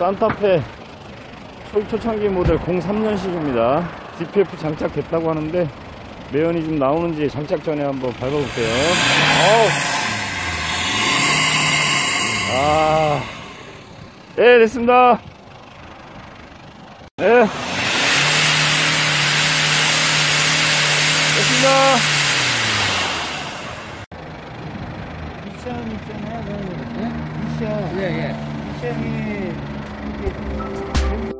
산타페 초, 초창기 모델 03년식입니다. DPF 장착됐다고 하는데 매연이 좀 나오는지 장착 전에 한번 밟아볼게요. 어우. 아, 예, 됐습니다. 예. 됐습니다. 미션 있잖아요. 그, 네? 미션. 예, 예. 미션이 Thank you.